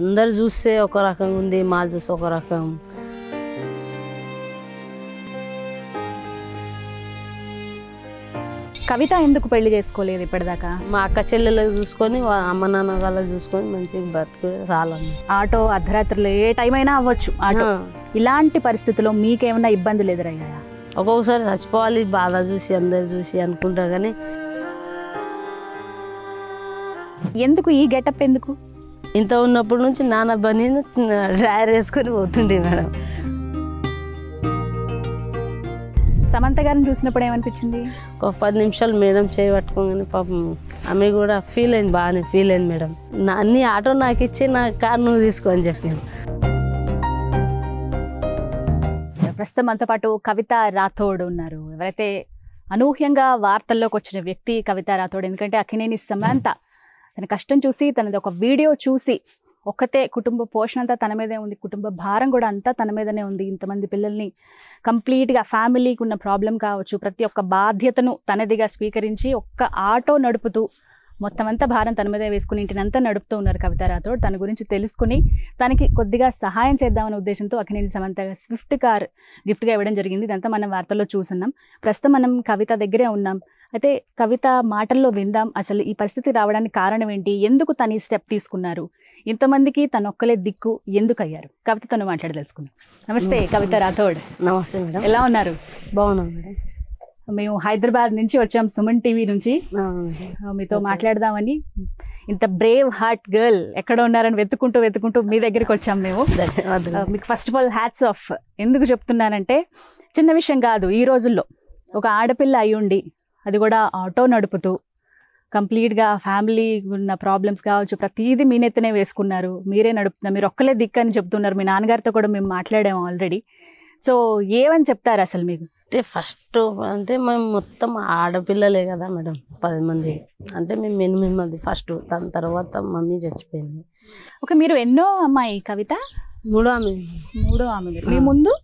అందరు చూస్తే ఒక రకంగా ఉంది మా చూస్తే ఒక రకం. కవిత ఎందుకు పెళ్ళి చేసుకోలేదు ఇప్పటిదాకా? మా అక్క చెల్లెలకు చూసుకొని వా- అమ్మ నాన్న వాళ్ళకి చూసుకొని మంచిగా బతుకు చాలా ఆటో అర్ధరాత్రులు ఏ టైం అయినా అవ్వచ్చు ఆటో. ఇలాంటి పరిస్థితుల్లో మీకేమైనా ఇబ్బందులు ఎదురయ్యాయా? ఒక్కొక్కసారి చచ్చిపోవాలి బాధ చూసి అందరు చూసి అనుకుంటా కానీ. ఎందుకు ఈ గెటప్ ఎందుకు? ఇంత ఉన్నప్పటి నుంచి నాన్న బని డ్రైవర్ వేసుకొని పోతుండే మేడం. సమంత గారిని చూసినప్పుడు ఏమనిపించింది? ఒక పది నిమిషాలు మేడం చేయి పట్టుకోగానే పాపం ఆమె కూడా ఫీల్ అయింది బాగానే ఫీల్ అయింది మేడం. నా నీ ఆటో నాకు ఇచ్చి నా కార్ నువ్వు తీసుకో అని చెప్పాను. ప్రస్తుతం మనతో పాటు కవిత రాథోడ్ ఉన్నారు. ఎవరైతే అనూహ్యంగా వార్తల్లోకి వచ్చిన వ్యక్తి కవిత రాథోడ్ ఎందుకంటే అక్కినేని సమంత తన కష్టం చూసి తనది ఒక వీడియో చూసి ఒక్కతే కుటుంబ పోషణ అంతా తన మీదే ఉంది. కుటుంబ భారం కూడా అంతా తన మీదనే ఉంది ఇంతమంది పిల్లల్ని. కంప్లీట్గా ఫ్యామిలీకి ఉన్న ప్రాబ్లం కావచ్చు ప్రతి ఒక్క బాధ్యతను తనదిగా స్వీకరించి ఒక్క ఆటో నడుపుతూ మొత్తం అంతా భారం తన మీదే వేసుకుని ఇంటినంతా నడుపుతూ ఉన్నారు కవిత రాథోడ్. తన గురించి తెలుసుకుని తనకి కొద్దిగా సహాయం చేద్దామనే ఉద్దేశంతో అఖినేని సమంత స్విఫ్ట్ కార్ గిఫ్ట్గా ఇవ్వడం జరిగింది. ఇదంతా మనం వార్తల్లో చూస్తున్నాం ప్రస్తుతం మనం కవిత దగ్గరే ఉన్నాం. అయితే కవిత మాటల్లో విందాం. అసలు ఈ పరిస్థితి రావడానికి కారణం ఏంటి ఎందుకు తను ఈ స్టెప్ తీసుకున్నారు? ఇంతమందికి తను ఒక్కలే దిక్కు ఎందుకు అయ్యారు కవితతో మాట్లాడి తెలుసుకుందాం నమస్తే కవిత రాథోడ్. నమస్తే మేడం. ఎలా ఉన్నారు? బాగున్నాం మేడం. మేము హైదరాబాద్ నుంచి వచ్చాం సుమన్ టీవీ నుంచి. మీతో మాట్లాడదామని. ఇంత బ్రేవ్ హార్ట్ గర్ల్ ఎక్కడ ఉన్నారని వెతుకుంటూ వెతుకుంటూ మీ దగ్గరికి వచ్చాం మేము. మీకు first of all hats off ఎందుకు చెప్తున్నానంటే చిన్న విషయం కాదు ఈ రోజుల్లో ఒక ఆడపిల్ల అయ్యుండి అది కూడా ఆటో నడుపుతూ కంప్లీట్గా ఫ్యామిలీ ఉన్న ప్రాబ్లమ్స్ కావచ్చు ప్రతిదీ మీ నెత్తనే వేసుకున్నారు. మీరే నడుపుతున్నారు. మీరు ఒక్కలే దిక్కని చెప్తున్నారు. మీ నాన్నగారితో కూడా మేము మాట్లాడాము ఆల్రెడీ. సో ఏమని చెప్తారు అసలు మీకు? అంటే ఫస్ట్ అంటే మేము మొత్తం ఆడపిల్లలే కదా మేడం పది మంది. అంటే మేము ఎనిమిది మంది ఫస్ట్ దాని తర్వాత మమ్మీ చచ్చిపోయింది. ఒక మీరు ఎన్నో అమ్మాయి కవిత? మూడో ఆమె. మూడో ఆమె. మీ ముందు?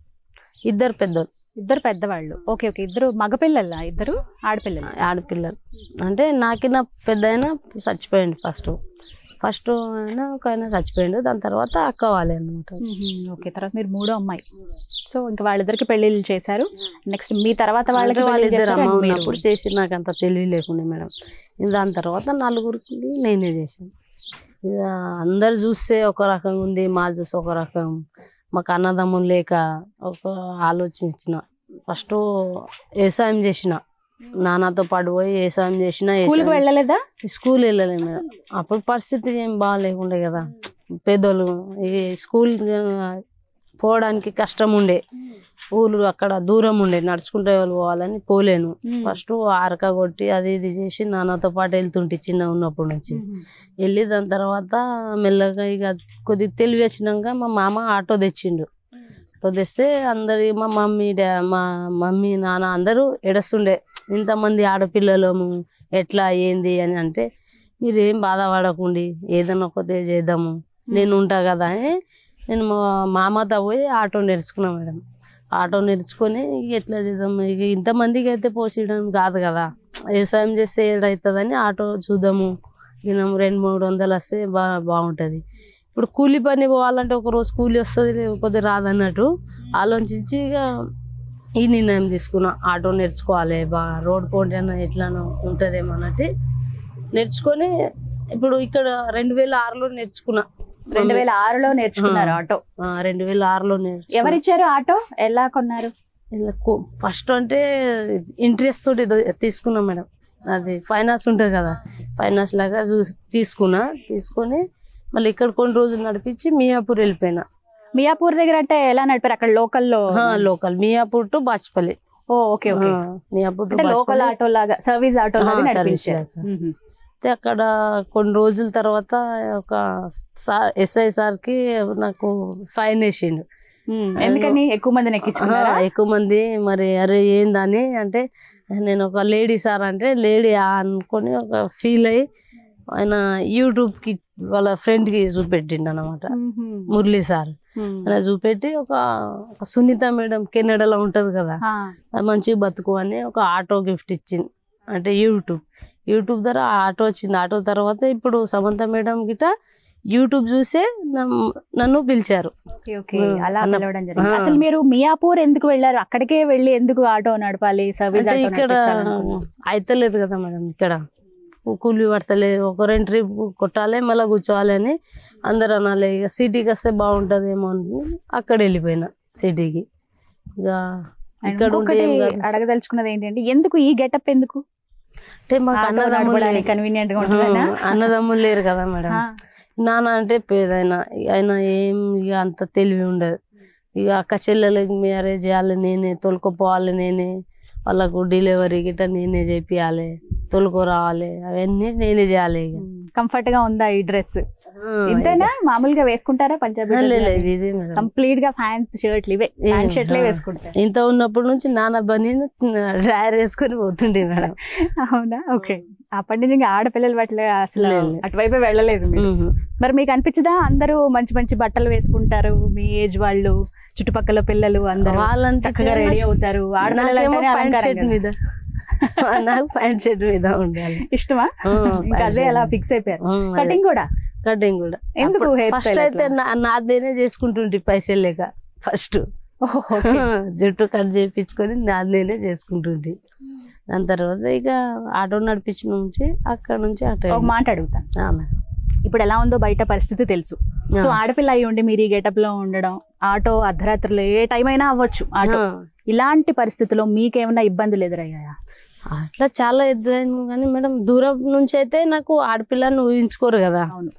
ఇద్దరు పెద్దలు ఇద్దరు పెద్దవాళ్ళు. Okay okay. ఇద్దరు మగపిల్లలా? ఇద్దరు ఆడపిల్లలు? ఆడపిల్లలు. అంటే నాకిన పెద్ద అయినా చచ్చిపోయింది ఫస్ట్. ఫస్ట్ అయినా ఒక ఆయన చచ్చిపోయిండు. దాని తర్వాత అక్క వాళ్ళే అనమాట ఓకే తర్వాత మీరు మూడో అమ్మాయి. సో ఇంకా వాళ్ళిద్దరికి పెళ్ళిళ్ళు చేశారు. నెక్స్ట్ మీ తర్వాత వాళ్ళకి వాళ్ళిద్దరు అమ్మ. ఉన్నప్పుడు చేసి నాకు అంత తెలివి లేకుండే మేడం. ఇక దాని తర్వాత నలుగురికి నేనే చేశాను. ఇక అందరు చూస్తే ఒక రకంగా ఉంది మా చూస్తే ఒక రకం. మాకు అన్నదమ్ములు లేక ఒక ఆలోచన ఇచ్చిన ఫస్ట్ వ్యవసాయం చేసిన. నాన్నతో పాటు పోయి వ్యవసాయం చేసిన స్కూల్కి వెళ్ళలేదా? స్కూల్ వెళ్ళలే మేడం. అప్పుడు పరిస్థితి ఏం బాగాలేకుండే కదా. పెద్దోళ్ళు ఈ స్కూల్ పోవడానికి కష్టం ఉండే ఊరు అక్కడ దూరం ఉండే నడుచుకుంటే వాళ్ళు పోవాలని పోలేను. ఫస్ట్ ఆరక కొట్టి అది ఇది చేసి నాన్నతో పాటు వెళ్తుంటే చిన్న ఉన్నప్పటి నుంచి. వెళ్ళి దాని తర్వాత మెల్లగా ఇక కొద్దిగా తెలివి వచ్చినాక మా మామ ఆటో తెచ్చిండు. ఆటో తెస్తే అందరి మా మమ్మీ డా మా మమ్మీ నాన్న అందరూ ఎడస్తుండే ఇంతమంది ఆడపిల్లలము ఎట్లా ఏంది అని అంటే మీరు ఏం బాధపడకండి ఏదైనా ఒకటి చేద్దాము. నేను ఉంటా కదా అని నేను మా మామతో పోయి ఆటో నేర్చుకున్నా మేడం. ఆటో నేర్చుకొని ఎట్లా చేద్దాము ఇక ఇంతమందికి అయితే పోసేయడం కాదు కదా. వ్యవసాయం చేస్తే ఏదవుతుందని ఆటో చూద్దాము. దినం రెండు మూడు వందలు వస్తే బా బాగుంటుంది. ఇప్పుడు కూలి పని పోవాలంటే ఒక రోజు కూలి వస్తుంది లేకపోతే రాదన్నట్టు ఆలోచించి ఇక ఈ నిర్ణయం తీసుకున్నా. ఆటో నేర్చుకోవాలి బా రోడ్ పోటీ ఎట్లానో ఉంటుందేమో అన్నట్టు నేర్చుకొని ఇప్పుడు ఇక్కడ రెండు వేల ఆరులో నేర్చుకున్నా. రెండు వేల ఆరులో నేర్చుకున్నారు. ఆటో. రెండు వేల ఆరులో ఎవరిచ్చారు ఆటో? ఎలా కొన్నారు? ఫస్ట్ అంటే ఇంట్రెస్ట్ తోటి తీసుకున్నా మేడం. అది ఫైనాన్స్ ఉంటుంది కదా. ఫైనాన్స్ లాగా తీసుకున్నా. తీసుకొని మళ్ళీ ఇక్కడ కొన్ని రోజులు నడిపించి మియాపూర్ వెళ్ళిపోయినా. మియాపూర్ దగ్గర అంటే ఎలా నడిపారు? అక్కడ లోకల్లో? Local. Miyapur to Bachupally. Okay Miyapur local auto లాగా సర్వీస్ ఆటో లాగా. అయితే అక్కడ కొన్ని రోజుల తర్వాత ఒక సార్ ఎస్ఐ సార్కి నాకు ఫైన్ వేసిండు. ఎందుకని? ఎక్కువ ఎక్కించుకున్నారా? ఆ, ఎక్కువ మంది మరి అరే ఏందని అంటే నేను ఒక లేడీ సార్ అంటే లేడీ అనుకొని ఒక ఫీల్ అయ్యి ఆయన యూట్యూబ్కి వాళ్ళ ఫ్రెండ్కి చూపెట్టిండు అనమాట. మురళీ సార్. అలా చూపెట్టి ఒక ఒక సునీత మేడం కెనడాలో ఉంటది కదా మంచిగా బతుకు అని ఒక ఆటో గిఫ్ట్ ఇచ్చింది. అంటే యూట్యూబ్. యూట్యూబ్ ద్వారా ఆటో వచ్చింది. ఆటో తర్వాత ఇప్పుడు సమంత మేడం గిట యూట్యూబ్ చూసే నన్ను- పిలిచారు. అసలు మీరు మియాపూర్ ఎందుకు వెళ్ళారు? అక్కడికే వెళ్ళి ఎందుకు ఆటో నడపాలి సర్వీస్ ఇక్కడ? అయితలేదు కదా మేడం ఇక్కడ. కూలి పడతలేదు ఒక రెండు ట్రిప్ కొట్టాలి మళ్ళీ కూర్చోవాలి అని అందరు అనాలి. ఇక సిటీకి వస్తే బాగుంటుందేమో అని అక్కడ వెళ్ళిపోయినా సిటీకి ఇక ఇక్కడ. అడగదలుచుకున్నది ఏంటంటే ఎందుకు ఈ గెటప్ ఎందుకు? అంటే మాకు అన్నదమ్ములు కన్వీనియంట్గా అన్నదమ్ములు లేరు కదా మేడం. నాన్న అంటే పేదైన ఆయన ఏం ఇక అంత తెలివి ఉండదు. ఇక అక్క చెల్లెలకి మ్యారేజ్ చేయాలి నేనే తొలుకుపోవాలి నేనే వాళ్ళకు డెలివరీ గిట్ట నేనే చేపియాలి తొలుకు రావాలి అవన్నీ నేనే చేయాలి ఇక. కంఫర్ట్గా ఉందా ఈ డ్రెస్? ఇంతేనా? మామూలుగా వేసుకుంటారా? పంజాబీ మేడం. కంప్లీట్గా ఫ్యాన్స్ షర్ట్లు ఇవే. ప్యాంట్ షర్ట్లే. వేసుకుంటారు. ఇంత ఉన్నప్పటి నుంచి నాన్న బని డ్రైవర్ వేసుకొని పోతుండే మేడం. అవునా? ఓకే. అప్పటి నుంచి ఇంకా ఆడపిల్లలు పట్ల అసలు. అటువైపే వెళ్ళలేదు మీరు. మీకు అనిపించదా? అందరూ మంచి మంచి బట్టలు వేసుకుంటారు మీ ఏజ్ వాళ్ళు చుట్టుపక్కల పిల్లలు అందరూ చక్కగా రెడీ అవుతారు. ఆడపిల్లలు నాకు ప్యాంట్ షర్ట్ మీద ఉండాలి ఇష్టమా అదే అలా. ఫిక్స్ అయిపోయారు. కటింగ్ కూడా కటింగ్ కూడా ఎందుకు ఫస్ట్ అయితే అట్లా? నా- నాది నేనే చేసుకుంటుంటే పైసలు లేక ఫస్ట్. జుట్టు కట్ చేయించుకొని నాది నేనే చేసుకుంటుంటే దాని తర్వాత ఇక ఆటో నడిపించిన నుంచి అక్కడ నుంచి ఆటో ఒక మాట అడుగుతాను ఆ, మేడం. ఇప్పుడు ఎలా ఉందో బయట పరిస్థితి తెలుసు. సో ఆడపిల్ల అయి ఉండి మీరు ఈ గెటప్లో ఉండడం ఆటో అర్ధరాత్రులు ఏ టైం అయినా అవ్వచ్చు ఆటో. ఇలాంటి పరిస్థితిలో మీకేమైనా ఇబ్బందులు ఎదురయ్యాయా? అట్లా చాలా ఎదురైంది కానీ మేడం దూరం నుంచి అయితే నాకు ఆడపిల్లని ఊహించుకోరు కదా. అవును.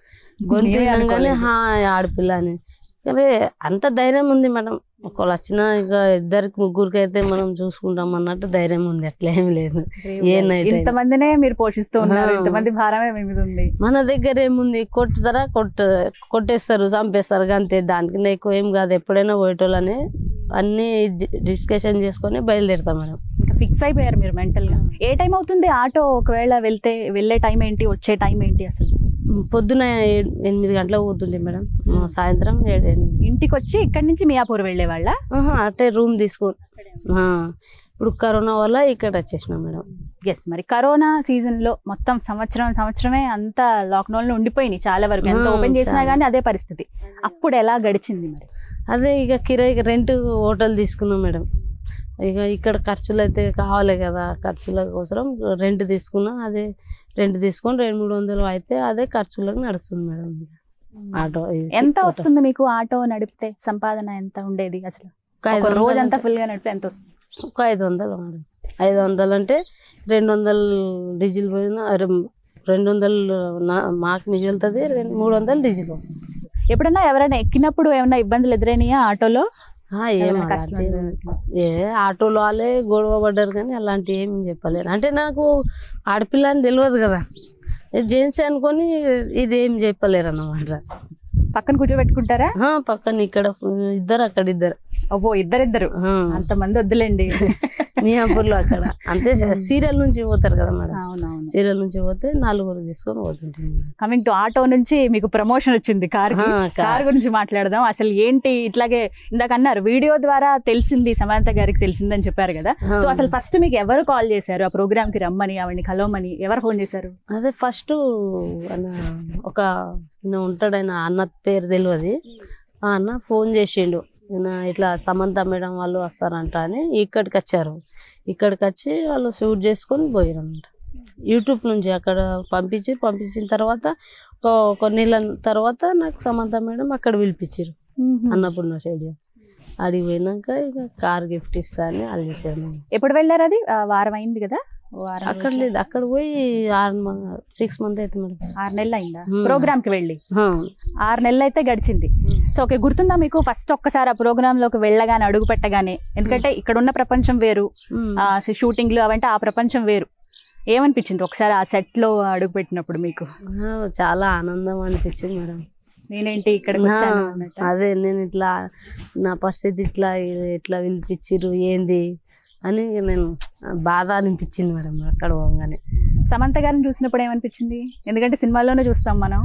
గొంతు నేనే కానీ అంత ధైర్యం ఉంది మేడం. ఒకళ్ళు వచ్చినా ఇక ఇద్దరికి ముగ్గురికి అయితే మనం చూసుకుంటాం అన్నట్టు ధైర్యం ఉంది. అట్లా ఏం లేదు. ఏ. ఇంతమందినే మీరు పోషిస్తూ ఉన్నారు. ఇంతమంది భారమే మీద ఉంది. మన దగ్గర ఏముంది? కొట్టుతారా? కొట్ట కొట్టేస్తారు చంపేస్తారు. అంతే. దానికి ఎక్కువ ఏం కాదు. ఎప్పుడైనా పోయేటోళ్ళని అన్ని డిస్కషన్ చేసుకొని బయలుదేరుతాం మేడం. ఇంకా ఫిక్స్ అయిపోయారు మీరు మెంటల్గా ఏ టైం అవుతుంది ఆటో ఒకవేళ వెళ్తే వెళ్ళే టైం ఏంటి వచ్చే టైం ఏంటి అసలు? పొద్దున ఎనిమిది గంటలకు పోతుండే మేడం. సాయంత్రం ఏడు ఎనిమిది. ఇంటికి వచ్చి ఇక్కడి నుంచి మియాపూర్ వెళ్ళే వాళ్ళ ఆహా, అటే రూమ్ తీసుకో ఇప్పుడు కరోనా వల్ల ఇక్కడ వచ్చేసిన మేడం. ఎస్ మరి కరోనా సీజన్లో మొత్తం సంవత్సరం సంవత్సరమే అంతా లాక్డౌన్లో ఉండిపోయినాయి చాలా వరకు. ఎంత ఓపెన్ చేసినా. గానీ అదే పరిస్థితి. అప్పుడు ఎలా గడిచింది మరి? అదే ఇక కిరాయి రెంట్ హోటల్ తీసుకున్నాం మేడం. ఇక ఇక్కడ ఖర్చులు అయితే కావాలి కదా ఖర్చుల కోసం రెంట్ తీసుకున్నాం అదే రెంట్ తీసుకొని రెండు మూడు వందలు అయితే అదే ఖర్చులకు నడుస్తుంది మేడం. ఆటో ఎంత. వస్తుంది మీకు ఆటో నడిపితే సంపాదన ఎంత ఉండేది అసలు? రోజంతా అంటే- ఫుల్గా నడిపితే ఎంత వస్తుంది? ఒక ఐదు వందలు మేడం. ఐదు వందలు అంటే రెండు వందలు డీజిల్ పోయినా రెండు వందలు మాకు మిగులుతుంది రెండు మూడు వందలు డీజిల్. ఎప్పుడన్నా ఎవరైనా ఎక్కినప్పుడు ఏమైనా ఇబ్బందులు ఎదురైనాయా ఆటోలో? ఏం ఆటోలో వాళ్ళే గొడవ పడ్డారు కానీ అలాంటి ఏం చెప్పలేరు. అంటే నాకు ఆడపిల్ల అని తెలియదు కదా జెంట్స్ అనుకొని ఇది ఏం చెప్పలేరు అన్నమాట పక్కన కూర్చోబెట్టుకుంటారా? పక్కన ఇక్కడ ఇద్దరు అక్కడ ఇద్దరు. ఓహో ఇద్దరిద్దరు. అంతమంది వద్దులేండి. మియాపూర్లో అక్కడ. అంతే సీరియల్ నుంచి పోతారు కదా మేడం. అవునవును. సీరియల్ నుంచి పోతే నలుగురు తీసుకొని పోతుంటాం కమింగ్ టు ఆటో నుంచి మీకు ప్రమోషన్ వచ్చింది కార్ కార్. గురించి మాట్లాడదాం. అసలు ఏంటి ఇట్లాగే ఇందాక అన్నారు వీడియో ద్వారా తెలిసింది సమంత గారికి తెలిసిందని చెప్పారు కదా. సో అసలు ఫస్ట్ మీకు ఎవరు కాల్ చేశారు? ఆ ప్రోగ్రామ్కి రమ్మని ఆవిడని కలవమని ఎవరు ఫోన్ చేశారు? అదే ఫస్ట్ ఒక ఉంటాడు ఆయన అన్న పేరు తెలియదు ఆ అన్న ఫోన్ చేసిండు. ఇట్లా సమంత మేడం వాళ్ళు వస్తారంట అని ఇక్కడికి వచ్చారు ఇక్కడికి వచ్చి వాళ్ళు షూట్ చేసుకొని పోయారు అనమాట యూట్యూబ్ నుంచి అక్కడ పంపించి పంపించిన తర్వాత కొన్ని నెలల తర్వాత నాకు సమంత మేడం అక్కడ పిలిపించారు అన్నపూర్ణ స్టేడియం. అడిగి పోయినాక ఇక కార్ గిఫ్ట్ ఇస్తా అని వాళ్ళు చెప్పాను ఎప్పుడు వెళ్ళారు అది? వారం అయింది కదా? అక్కడ. లేదు. అక్కడ పోయి ఆరు సిక్స్ మంత్ అయితే మేడం. ఆరు నెలలు అయిందా. ప్రోగ్రామ్కి వెళ్ళి. ఆరు నెలలు అయితే గడిచింది. సో ఓకే గుర్తుందా మీకు? ఫస్ట్ ఒక్కసారి ఆ ప్రోగ్రామ్లోకి వెళ్ళగానే అడుగు పెట్టగానే. ఎందుకంటే ఇక్కడ ఉన్న ప్రపంచం వేరు. షూటింగ్లు అవంటే ఆ ప్రపంచం వేరు. ఏమనిపించింది ఒకసారి ఆ సెట్లో అడుగు పెట్టినప్పుడు మీకు? చాలా ఆనందం అనిపించింది మేడం. నేనేంటి అన్నట్టు? అదే నేను ఇట్లా నా పరిస్థితి ఇట్లా ఇట్లా పిలిపించిర్రు ఏంది? అని నేను బాధ అనిపించింది మేడం అక్కడ పోగానే. సమంత గారిని చూసినప్పుడు ఏమనిపించింది? ఎందుకంటే సినిమాల్లోనే చూస్తాం మనం.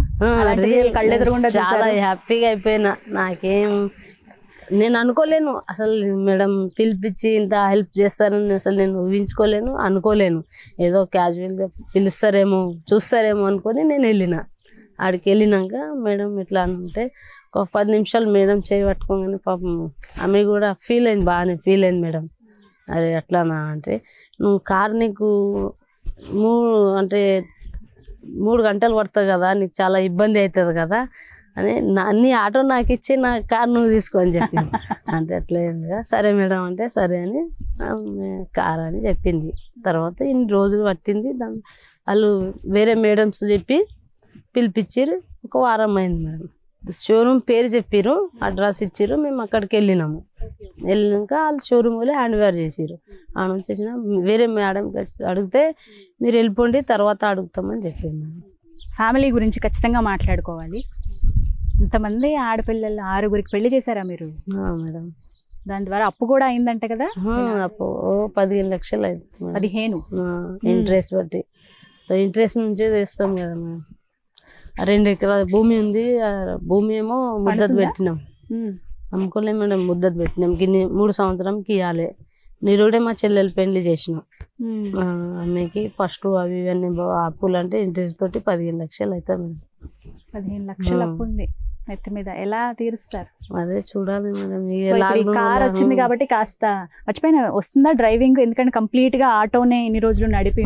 కళ్ళెదురుగుండా చాలా. హ్యాపీగా అయిపోయినా. నాకేం నేను అనుకోలేను. అసలు మేడం పిలిపించి ఇంత హెల్ప్ చేస్తారని అసలు నేను ఊహించుకోలేను అనుకోలేను. ఏదో క్యాజువల్గా పిలుస్తారేమో చూస్తారేమో అనుకొని నేను వెళ్ళిన. ఆడికి వెళ్ళినాక మేడం ఇట్లా అని అంటే ఒక పది నిమిషాలు మేడం చేయి పట్టుకోగానే పాపం ఆమె కూడా ఫీల్ అయింది బాగానే ఫీల్ అయింది మేడం. అరే అట్లానా అంటే నువ్వు కార్ నీకు మూడు అంటే మూడు గంటలు పడుతుంది కదా నీకు చాలా ఇబ్బంది అవుతుంది కదా అని నా నీ ఆటో నాకు ఇచ్చి నా కార్ నువ్వు తీసుకో అని చెప్పింది. అంటే అట్లా ఏం లేదా? సరే మేడం అంటే సరే అని కార్ అని చెప్పింది. తర్వాత ఇన్ని రోజులు పట్టింది. దాని వాళ్ళు వేరే మేడమ్స్ చెప్పి పిలిపించారు. ఒక వారం అయింది మేడం. షోరూమ్ పేరు చెప్పారు అడ్రస్ ఇచ్చారు మేము అక్కడికి వెళ్ళినాము. వెళ్ళినాక వాళ్ళు షోరూమ్ వాళ్ళు హ్యాండ్ ఓవర్ చేసారు ఆ నుంచి వచ్చిన వేరే మేడం అడిగితే మీరు వెళ్ళిపోండి తర్వాత అడుగుతామని చెప్పింది మేడం ఫ్యామిలీ గురించి ఖచ్చితంగా మాట్లాడుకోవాలి. ఇంతమంది ఆడపిల్లలు ఆరుగురికి పెళ్ళి చేశారా మీరు? మేడం దాని ద్వారా అప్పు కూడా అయిందంట కదా? అప్పు పదిహేను లక్షలు అయింది మేడం. పదిహేను? ఇంట్రెస్ట్ బట్టి. ఇంట్రెస్ట్ నుంచే తెస్తాం కదా ఆ రెండు ఎకరాల భూమి ఉంది. ఆ భూమి ఏమో ముద్దత్? పెట్టినాం. అమ్ముకోలేం మేడం ముద్దత్ పెట్టినాం. గిన్ని మూడు సంవత్సరంకి ఇవ్వాలి నిరుడే మా చెల్లెలు పెళ్ళి చేసినాం. ఆమెకి ఫస్ట్ అవి ఇవన్నీ అప్పులు అంటే ఇంట్రెస్ట్ తోటి పదిహేను లక్షలు అవుతాయి మేడం. పదిహేను లక్షలు. అప్పు ఉంది నెత్తి మీద ఎలా తీరుస్తారు? అదే చూడాలి మేడం కార్ వచ్చింది కాబట్టి కాస్త మర్చిపోయిన వస్తుందా డ్రైవింగ్? ఎందుకంటే కంప్లీట్గా ఆటోనే ఇన్ని రోజులు నడిపి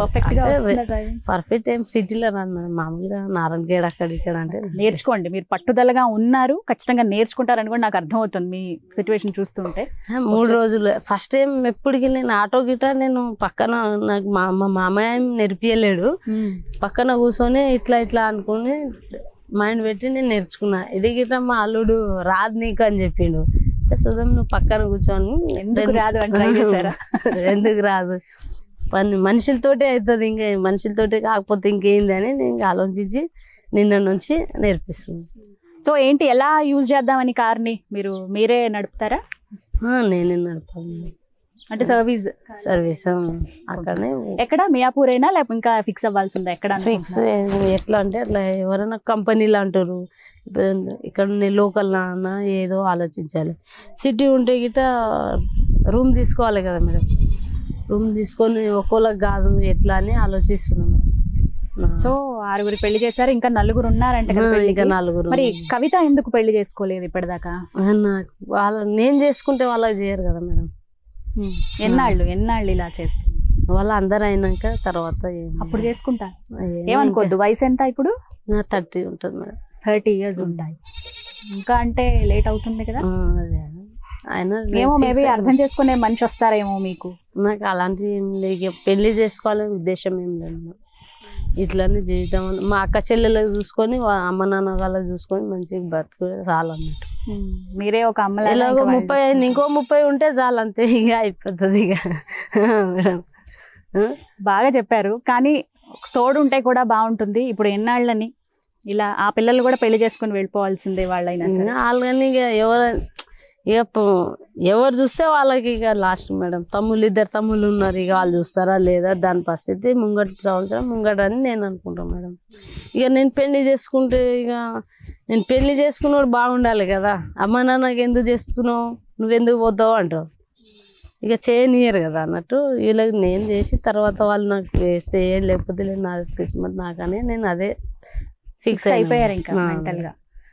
పర్ఫెక్ట్గా డ్రైవింగ్? పర్ఫెక్ట్ ఏం సిటీలో రాదు మేడం మామూలుగా నారాయణగేడ్ అక్కడ ఇక్కడ అంటే నేర్చుకోండి. మీరు పట్టుదలగా ఉన్నారు ఖచ్చితంగా నేర్చుకుంటారని కూడా నాకు అర్థమవుతుంది మీ సిచ్యువేషన్ చూస్తుంటే. మూడు రోజులు. ఫస్ట్ టైం ఎప్పటికి నేను ఆటో గిట నేను పక్కన నాకు మా మామయ్య నేర్పియలేడు. పక్కన కూర్చొని ఇట్లా ఇట్లా అనుకుని మైండ్ పెట్టి నేను నేర్చుకున్నా. ఇది గిట్ట మా అల్లుడు రాదు నీకు అని చెప్పిండు. "ఏ, సుధం నువ్వు పక్కన కూర్చొని ఎందుకు రాదు ఎందుకు రాదు? పని మనుషులతోటే అవుతుంది ఇంకా మనుషులతోటే కాకపోతే ఇంకేంది అని నేను ఇంకా ఆలోచించి నిన్న నుంచి నేర్పిస్తుంది సో ఏంటి ఎలా యూజ్ చేద్దామని కార్ని మీరు? మీరే నడుపుతారా? నేనే నడపాలి. అంటే సర్వీస్ సర్వీస్ అక్కడనే ఎక్కడ? మియాపూరేనా? లేకపోతే ఇంకా ఫిక్స్ అవ్వాల్సి ఉందా ఎక్కడ ఫిక్స్ ఎట్లా అంటే అట్లా ఎవరైనా కంపెనీలు అంటారు. ఇక్కడ లోకల్ అన్న ఏదో ఆలోచించాలి. సిటీ ఉంటే గిట రూమ్ తీసుకోవాలి కదా మేడం. రూమ్ తీసుకొని ఒక్కోళ్ళకి కాదు ఎట్లా అని ఆలోచిస్తున్నాం మేడం. సో ఆరుగురు పెళ్ళి చేశారు ఇంకా నలుగురు ఉన్నారంట. ఇంకా నలుగురు మరి కవిత ఎందుకు పెళ్ళి చేసుకోలేదు ఇప్పటిదాకా? నాకు వాళ్ళ నేను చేసుకుంటే వాళ్ళకి చేయరు కదా మేడం. ఎన్నాళ్ళు ఎన్నాళ్ళు ఇలా చేస్తే వాళ్ళ అందరు అయినాక తర్వాత అప్పుడు చేసుకుంటా ఏమో ఏమనుకోద్దు? వయసు ఎంత ఇప్పుడు? థర్టీ ఉంటుంది మేడం. థర్టీ ఇయర్స్ ఉంటాయి. ఇంకా అంటే లేట్ అవుతుంది కదా? ఆయన ఏమో మేబీ. అర్థం చేసుకునే మనిషి వస్తారేమో మీకు. నాకు అలాంటివి ఏం లేదు. పెళ్ళి చేసుకోవాలనే ఉద్దేశం ఏం లేదు. ఇట్లానే జీవితం మా అక్క చెల్లెలకు చూసుకొని అమ్మ నాన్న వాళ్ళకి చూసుకొని మంచిగా బతుకుడే చాలు అన్నట్టు మీరే ఒక ఎలాగో ఇంకా వాళ్ళు ముప్పై అయింది ఇంకో ముప్పై ఉంటే చాలు అంతే ఇక అయిపోతుంది ఇక. మేడం? బాగా చెప్పారు కానీ తోడు ఉంటే కూడా బాగుంటుంది. ఇప్పుడు ఎన్నాళ్ళని ఇలా ఆ పిల్లలు కూడా పెళ్ళి చేసుకుని వెళ్ళిపోవాల్సిందే వాళ్ళైనా వాళ్ళని ఇక ఎవరు ఇక ఎవరు చూస్తే వాళ్ళకి ఇక లాస్ట్ మేడం తమ్ముళ్ళు ఇద్దరు తమ్ముళ్ళు ఉన్నారు ఇక వాళ్ళు చూస్తారా లేదా దాని పరిస్థితి ముంగటి సంవత్సరం ముంగట అని నేను అనుకుంటాను మేడం ఇక నేను పెళ్ళి చేసుకుంటే ఇక నేను పెళ్ళి చేసుకున్నోడు బాగుండాలి కదా. అమ్మ నాన్నకి ఎందుకు చేస్తున్నావు? నువ్వెందుకు పోతావు అంటావు ఇక చేయనియరు కదా అన్నట్టు వీళ్ళకి నేను చేసి తర్వాత వాళ్ళు నాకు వేస్తే ఏం లేకపోతే లేదు నా కిస్మత్ నాకని నేను అదే ఫిక్స్ అయిపోయారు ఇంకా మెంటల్గా.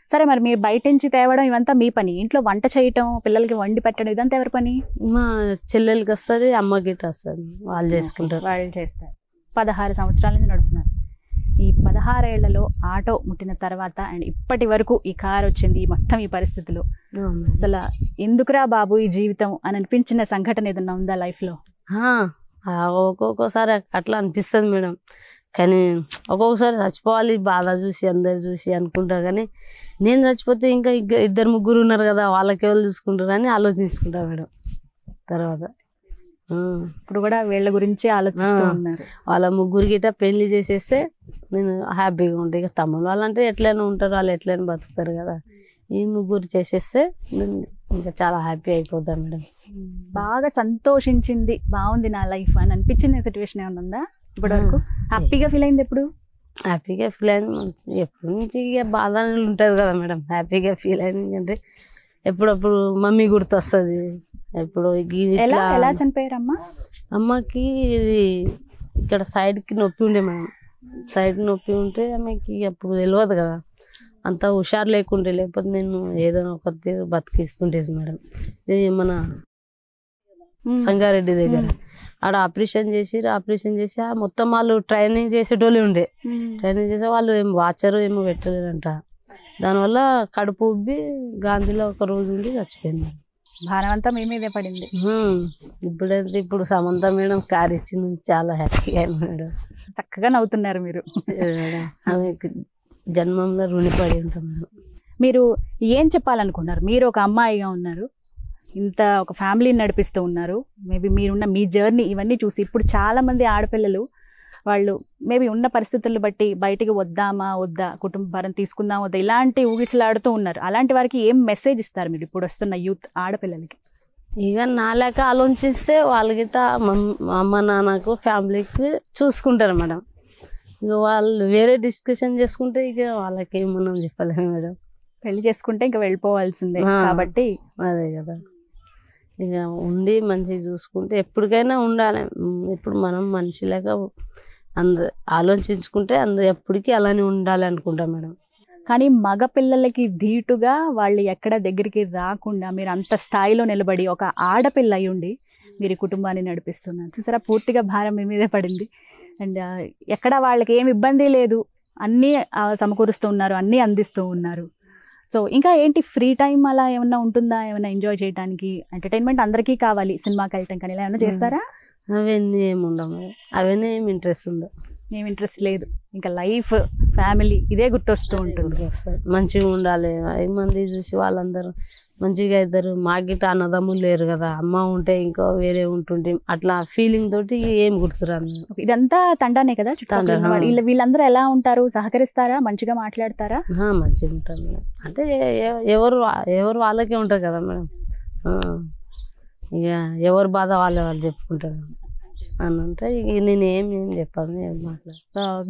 సరే మరి మీరు బయట నుంచి తేవడం ఇవంతా మీ పని. ఇంట్లో వంట చేయటం పిల్లలకి వండి పెట్టడం ఇదంతా ఎవరి పని? మా చెల్లెలకి వస్తుంది అమ్మకి వస్తుంది. వాళ్ళు చేసుకుంటారు. వాళ్ళు చేస్తారు. పదహారు సంవత్సరాల నుంచి నడుపుతున్నారు. ఈ పదహారేళ్ళలో ఆటో ముట్టిన తర్వాత అండ్ ఇప్పటి వరకు ఈ కార్ వచ్చింది మొత్తం ఈ పరిస్థితిలో. అసలు ఎందుకురా బాబు ఈ జీవితం అని అనిపించిన సంఘటన ఏదన్నా ఉందా లైఫ్లో ఆ, ఆ, ఒక్కొక్కసారి అట్లా అనిపిస్తుంది మేడం. కానీ ఒక్కొక్కసారి చచ్చిపోవాలి బాధ చూసి అందరు చూసి అనుకుంటారు కానీ నేను చచ్చిపోతే ఇంకా ఇద్దరు ముగ్గురు ఉన్నారు కదా వాళ్ళకి ఎవరు చూసుకుంటారు అని ఆలోచించుకుంటా మేడం తర్వాత. ఇప్పుడు కూడా వీళ్ళ గురించి ఆలోచిస్తూ ఆ. ఉన్నారు. వాళ్ళ ముగ్గురు గిట్ట పెళ్ళి చేసేస్తే నేను హ్యాపీగా ఉంటాయి ఇక తమ్ముడు వాళ్ళంటే ఎట్లయినా ఉంటారు వాళ్ళు ఎట్లయినా బతుకుతారు కదా. ఈ ముగ్గురు చేసేస్తే నేను ఇంకా చాలా హ్యాపీ అయిపోతాను మేడం. బాగా సంతోషించింది బాగుంది నా లైఫ్ అని అనిపించింది సిచ్యువేషన్ ఏమైనా ఉందా? ఇప్పటి వరకు హ్యాపీగా ఫీల్ అయింది ఎప్పుడు? హ్యాపీగా ఫీల్ అయింది మంచి ఎప్పటి నుంచి ఇక బాధ ఉంటుంది కదా మేడం. హ్యాపీగా ఫీల్ అయింది ఎందుకంటే ఎప్పుడప్పుడు మమ్మీ గుర్తొస్తుంది. ఎప్పుడు ఎలా చనిపోయారమ్మా? అమ్మకి ఇది ఇక్కడ side కి నొప్పి ఉండే మేడం. సైడ్ నొప్పి ఉంటే ఆమెకి అప్పుడు తెలియదు కదా. అంత హుషారు లేకుంటే లేకపోతే నేను ఏదైనా ఒక తీరు బతికిస్తుంటేసి మేడం. ఇది మన. సంగారెడ్డి దగ్గర. ఆడ ఆపరేషన్ చేసి ఆపరేషన్ చేసి ఆ మొత్తం వాళ్ళు ట్రైనింగ్ చేసేటోళ్ళు ఉండే. ట్రైనింగ్ చేసే వాళ్ళు ఏం వాచరు ఏమో పెట్టలేదంట. దానివల్ల కడుపు ఉబ్బి గాంధీలో ఒక రోజు ఉండి చచ్చిపోయింది. భారం అంతా మీ మీదే పడింది. ఇప్పుడైతే ఇప్పుడు సమంత మేడం కార్ ఇచ్చి చాలా హ్యాపీగా మేడం. చక్కగా నవ్వుతున్నారు మీరు. ఆమెకి జన్మంలో రుణపడి ఉంటాం మీరు ఏం చెప్పాలనుకున్నారు? మీరు ఒక అమ్మాయిగా ఉన్నారు ఇంత ఒక ఫ్యామిలీని నడిపిస్తూ ఉన్నారు. మేబీ మీరున్న మీ జర్నీ ఇవన్నీ చూసి ఇప్పుడు చాలా మంది ఆడపిల్లలు వాళ్ళు మేబీ ఉన్న పరిస్థితులను బట్టి బయటికి వద్దామా వద్దా కుటుంబ భారం తీసుకుందాం వద్దా ఇలాంటి ఊగిసలాడుతూ ఉన్నారు. అలాంటి వారికి ఏం మెసేజ్ ఇస్తారు మీరు ఇప్పుడు వస్తున్న యూత్ ఆడపిల్లలకి? ఇక నా లెక్క ఆలోచిస్తే వాళ్ళ గిట్ట మమ్- అమ్మ నాన్నకు ఫ్యామిలీకి చూసుకుంటారు మేడం. ఇక వాళ్ళు వేరే డిస్కషన్ చేసుకుంటే ఇక వాళ్ళకి ఏమన్నా చెప్పలేము మేడం. పెళ్ళి చేసుకుంటే ఇంకా వెళ్ళిపోవాల్సిందే. కాబట్టి అదే కదా. ఇక ఉండి మంచిగా చూసుకుంటే ఎప్పటికైనా ఉండాలి. ఇప్పుడు మనం మనిషిలాగా అంద ఆలోచించుకుంటే అంద ఎప్పటికీ అలానే ఉండాలి అనుకుంటాం మేడం. కానీ మగ పిల్లలకి ధీటుగా వాళ్ళు ఎక్కడ దగ్గరికి రాకుండా మీరు అంత స్థాయిలో నిలబడి ఒక ఆడపిల్ల అయి ఉండి మీరు కుటుంబాన్ని నడిపిస్తున్నారు. చూసారా? పూర్తిగా భారం మీ మీదే పడింది. అండ్ ఎక్కడ వాళ్ళకి ఏమి ఇబ్బంది లేదు. అన్నీ సమకూరుస్తూ ఉన్నారు అన్నీ అందిస్తూ ఉన్నారు. సో ఇంకా ఏంటి ఫ్రీ టైం అలా ఏమన్నా ఉంటుందా? ఏమైనా ఎంజాయ్ చేయడానికి ఎంటర్టైన్మెంట్ అందరికీ కావాలి సినిమాకి వెళ్ళటం కానీ. ఇలా ఏమైనా చేస్తారా? అవన్నీ ఏమి ఉండవు అవన్నీ ఏమి ఇంట్రెస్ట్ ఉండవు. ఏం ఇంట్రెస్ట్ లేదు. ఇంకా లైఫ్ ఫ్యామిలీ ఇదే గుర్తొస్తూ ఉంటుంది. మంచిగా ఉండాలి. మంది చూసి వాళ్ళందరూ మంచిగా ఇద్దరు మాగిట అన్నదమ్ములు లేరు కదా అమ్మ ఉంటే ఇంకో వేరే ఉంటుంటే అట్లా ఫీలింగ్ తోటి ఏం గుర్తురాను ఇదంతా తండానే కదా. వీళ్ళ వీళ్ళందరూ ఎలా ఉంటారు? సహకరిస్తారా? మంచిగా మాట్లాడతారా? మంచిగా ఉంటారు మేడం. అంటే ఎవరు ఎవరు వాళ్ళకే ఉంటారు కదా మేడం. ఇక ఎవరు బాధ వాళ్ళే వాళ్ళు చెప్పుకుంటారు. అని అంటే ఇక నేను ఏం ఏం చెప్పాను ఏం మాట్లాడు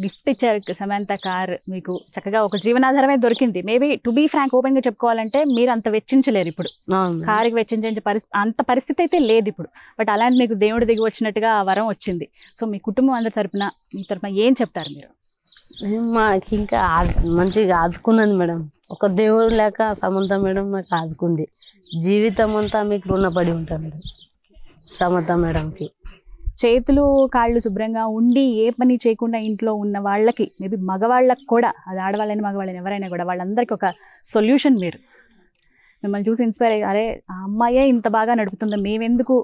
గిఫ్ట్ ఇచ్చారు సమంత కార్ మీకు చక్కగా ఒక జీవనాధారమే దొరికింది. మేబీ టు బీ ఫ్రాంక్ ఓపెన్గా చెప్పుకోవాలంటే మీరు అంత వెచ్చించలేరు ఇప్పుడు. కారుకి వెచ్చించే పరిస్థితి అంత పరిస్థితి అయితే లేదు ఇప్పుడు. బట్ అలాంటి మీకు దేవుడు దిగి వచ్చినట్టుగా ఆ వరం వచ్చింది. సో మీ కుటుంబం అందరి తరపున మీ తరపున ఏం చెప్తారు మీరు? మాకు ఇంకా మంచిగా ఆదుకున్నది మేడం. ఒక దేవుడు లేక సమంత మేడం నాకు ఆదుకుంది. జీవితం అంతా మీకు రుణపడి ఉంటాను మేడం. సమంత మేడంకి. చేతులు కాళ్ళు శుభ్రంగా ఉండి ఏ పని చేయకుండా ఇంట్లో ఉన్న వాళ్ళకి మేబీ మగవాళ్ళకి కూడా అది ఆడవాళ్ళని మగవాళ్ళని ఎవరైనా కూడా వాళ్ళందరికీ ఒక సొల్యూషన్ మీరు. మిమ్మల్ని చూసి ఇన్స్పైర్ అయ్యి అరే ఆ అమ్మాయే ఇంత బాగా నడుపుతుందో? మేమెందుకు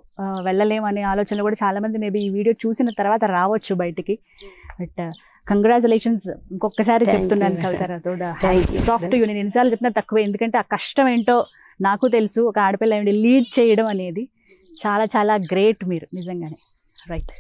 వెళ్ళలేము అనే ఆలోచనలు కూడా చాలా మంది మేబీ ఈ వీడియో చూసిన తర్వాత రావచ్చు బయటికి. బట్ కంగ్రాచులేషన్స్ ఇంకొకసారి Thank చెప్తున్నాను you. Kavitha Rathod. Thank you. సాఫ్ట్ యూ నేను ఎన్నిసార్లు చెప్పినా తక్కువే. ఎందుకంటే ఆ కష్టం ఏంటో నాకు తెలుసు. ఒక ఆడపిల్ల లీడ్ చేయడం అనేది చాలా చాలా గ్రేట్ మీరు నిజంగానే. రైట్